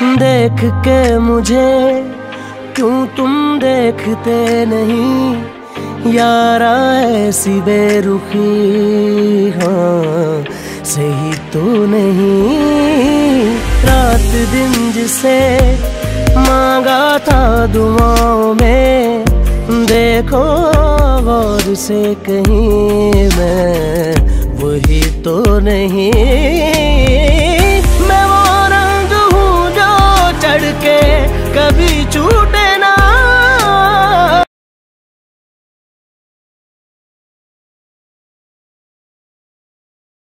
देख के मुझे क्यों तुम देखते नहीं? यारा ऐसी बेरुखी हाँ सही तो नहीं। रात दिन जिसे मांगा था दुआओं में, देखो और से कहीं मैं वही तो नहीं। कभी छूट